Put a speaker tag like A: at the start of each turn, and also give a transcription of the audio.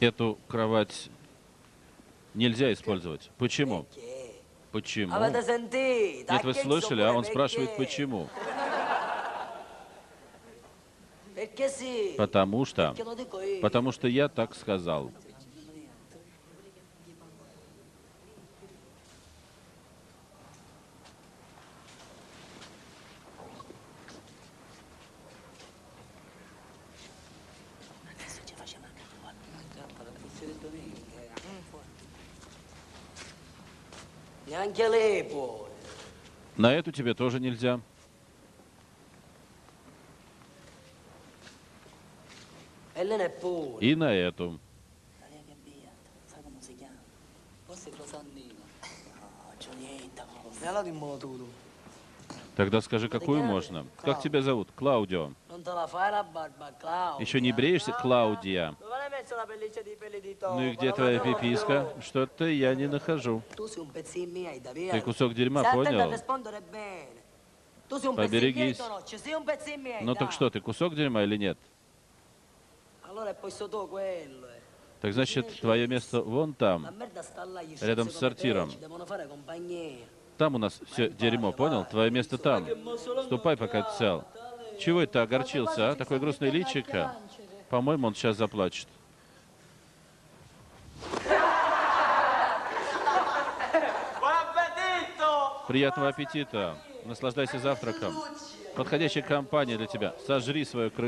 A: Эту кровать нельзя использовать. Почему? Почему?
B: Sentito?
A: Нет, вы слышали, а он спрашивает, почему. Потому что... Потому что я так сказал. На эту тебе тоже нельзя.
B: E.
A: И на эту.
C: Giulietta.
B: E.
A: Тогда скажи, какую можно. Как тебя зовут? Клаудио. Еще не бреешься? Клаудия. Ну и где твоя пиписка? Что-то я не нахожу. Ты кусок дерьма, понял? Поберегись. Ну так что, ты кусок дерьма или нет?
B: Eh.
A: Так значит, твое место вон там. Рядом с сортиром. Там у нас все дерьмо, понял? Твое место там. Ступай, пока ты цел. Чего это огорчился, а? Такое грустное личико. По-моему, он сейчас заплачет. Приятного аппетита. Наслаждайся завтраком. Подходящая компания для тебя. Сожри свою крысу.